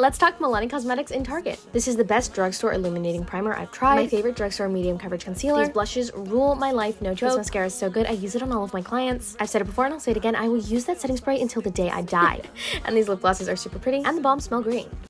Let's talk Milani Cosmetics in Target. This is the best drugstore illuminating primer I've tried. My favorite drugstore medium coverage concealer. These blushes rule my life, no joke. This mascara is so good. I use it on all of my clients. I've said it before and I'll say it again. I will use that setting spray until the day I die. and these lip glosses are super pretty and the balms smell great.